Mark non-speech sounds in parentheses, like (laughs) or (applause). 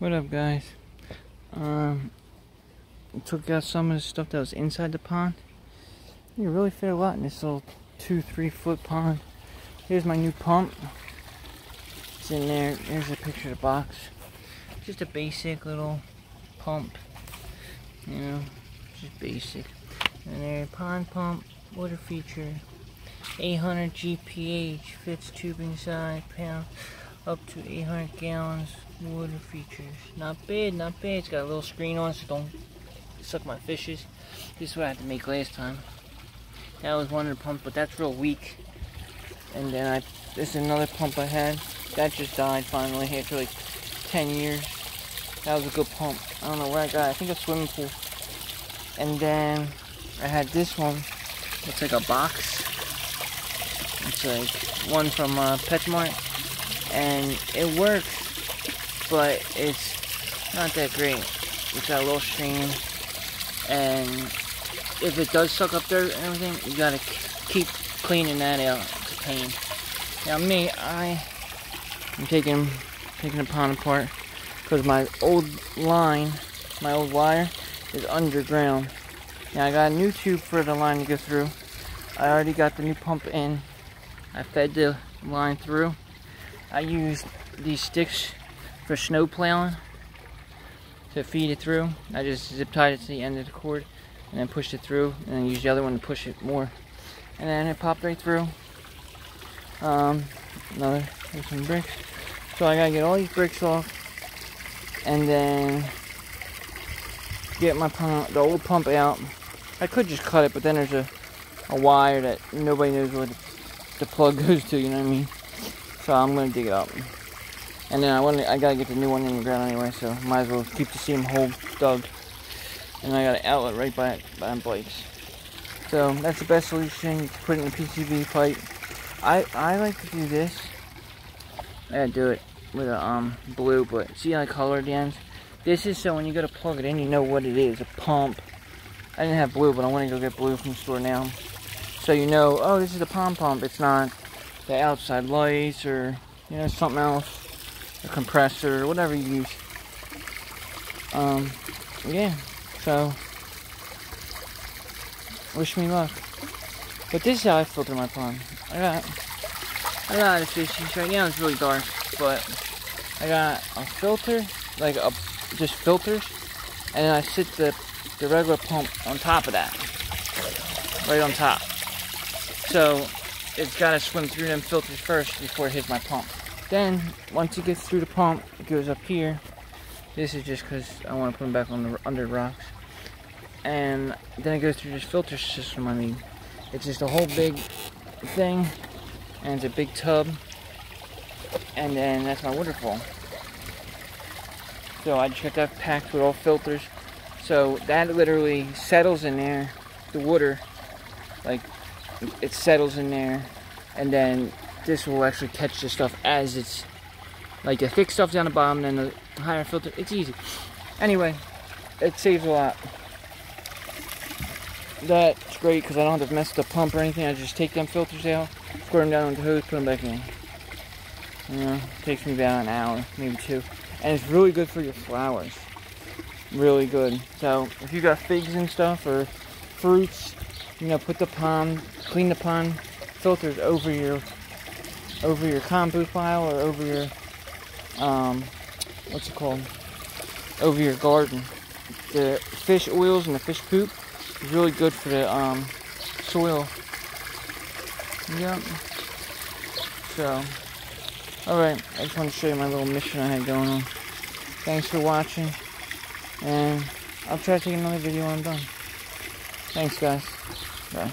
What up, guys? Um, took out some of the stuff that was inside the pond. You really fit a lot in this little two, three foot pond. Here's my new pump. It's in there. Here's a picture of the box. Just a basic little pump. You know, just basic. And there, pond pump, water feature. 800 GPH, fits tubing size, pound, up to 800 gallons water features. Not bad, not bad. It's got a little screen on so don't suck my fishes. This is what I had to make last time. That was one of the pumps, but that's real weak. And then I, this is another pump I had. That just died finally after like 10 years. That was a good pump. I don't know where I got it. I think a swimming pool. And then I had this one. It's like a box. It's like one from uh. And it works but it's not that great. It's got a little stream, and if it does suck up dirt and everything, you gotta keep cleaning that out. It's a pain. Now me, I am taking taking the pond apart because my old line, my old wire, is underground. Now I got a new tube for the line to go through. I already got the new pump in. I fed the line through. I used these sticks for snow plowing to feed it through. I just zip tied it to the end of the cord and then pushed it through and then used the other one to push it more. And then it popped right through. Um, another, there's some bricks. So I gotta get all these bricks off and then get my pump, the old pump out. I could just cut it, but then there's a, a wire that nobody knows where the, the plug (laughs) goes to, you know what I mean? So I'm gonna dig it up. And then I want I gotta get the new one in the ground anyway, so might as well keep the same hole dug. And I got an outlet right by by bikes. So that's the best solution. You put in a PCV pipe. I I like to do this. I gotta do it with a um blue, but see how I color the ends? This is so when you go to plug it in, you know what it is. A pump. I didn't have blue, but I want to go get blue from the store now. So you know, oh, this is a pump pump. It's not the outside lights or you know something else a compressor, whatever you use. Um, yeah, so wish me luck. But this is how I filter my pond. I got I got a fishies right now. It's really dark, but I got a filter, like a just filters, and then I sit the the regular pump on top of that, right on top. So it's got to swim through them filters first before it hits my pump. Then, once it gets through the pump, it goes up here. This is just because I want to put them back on the under rocks. And then it goes through this filter system. I mean, it's just a whole big thing, and it's a big tub. And then that's my waterfall. So I just got that packed with all filters. So that literally settles in there, the water, like it settles in there, and then this will actually catch the stuff as it's like the thick stuff down the bottom and then the higher filter. It's easy. Anyway, it saves a lot. That's great because I don't have to mess with the pump or anything. I just take them filters out, squirt them down on the hose, put them back in. You know, takes me about an hour, maybe two. And it's really good for your flowers. Really good. So if you got figs and stuff or fruits, you know, put the pond, clean the pond filters over your over your compost pile or over your um, what's it called? Over your garden. The fish oils and the fish poop is really good for the um, soil. Yep. So, alright, I just want to show you my little mission I had going on. Thanks for watching, and I'll try to take another video when I'm done. Thanks, guys. 来